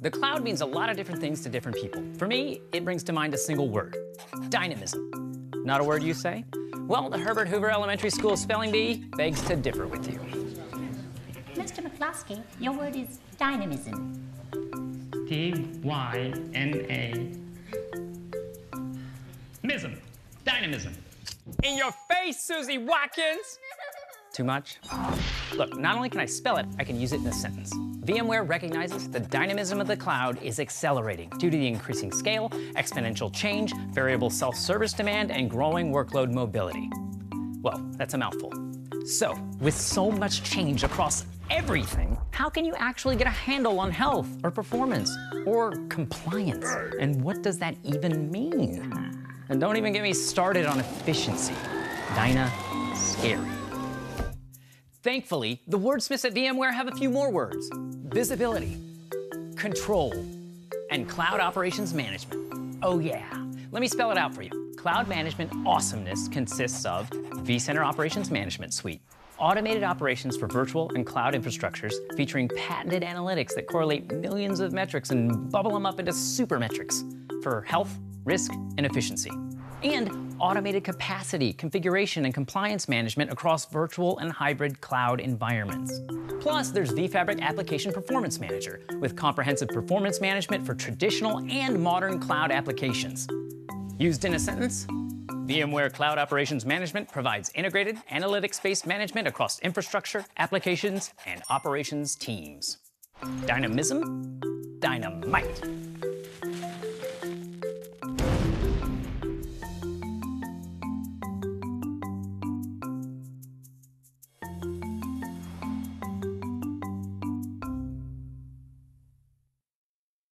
The cloud means a lot of different things to different people. For me, it brings to mind a single word dynamism. Not a word you say? Well, the Herbert Hoover Elementary School spelling bee begs to differ with you. Mr. McCloskey, your word is dynamism. D Y N A. Mism. Dynamism. In your face, Susie Watkins! Too much? Look, not only can I spell it, I can use it in a sentence. VMware recognizes the dynamism of the cloud is accelerating due to the increasing scale, exponential change, variable self-service demand, and growing workload mobility. Well, that's a mouthful. So, with so much change across everything, how can you actually get a handle on health or performance or compliance? And what does that even mean? And don't even get me started on efficiency. Dyna scary. Thankfully, the wordsmiths at VMware have a few more words. Visibility, control, and cloud operations management. Oh yeah, let me spell it out for you. Cloud management awesomeness consists of vCenter Operations Management Suite, automated operations for virtual and cloud infrastructures featuring patented analytics that correlate millions of metrics and bubble them up into super metrics for health, risk, and efficiency. And automated capacity, configuration, and compliance management across virtual and hybrid cloud environments. Plus, there's vFabric Application Performance Manager with comprehensive performance management for traditional and modern cloud applications. Used in a sentence, VMware Cloud Operations Management provides integrated analytics-based management across infrastructure, applications, and operations teams. Dynamism? Dynamite.